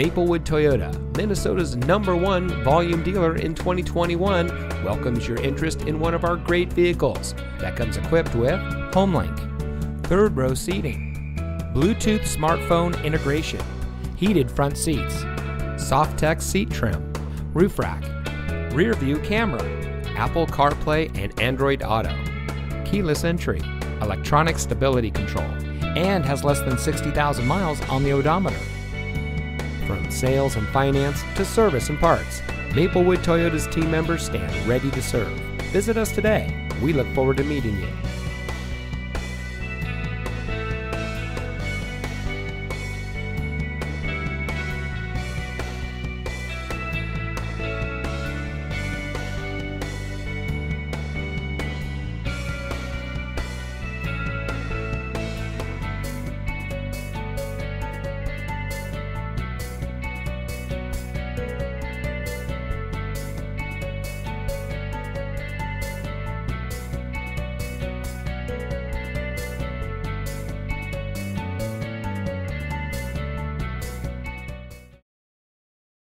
Maplewood Toyota, Minnesota's number one volume dealer in 2021, welcomes your interest in one of our great vehicles that comes equipped with HomeLink, third row seating, Bluetooth smartphone integration, heated front seats, soft seat trim, roof rack, rear view camera, Apple CarPlay and Android Auto, keyless entry, electronic stability control, and has less than 60,000 miles on the odometer. From sales and finance to service and parts, Maplewood Toyota's team members stand ready to serve. Visit us today. We look forward to meeting you.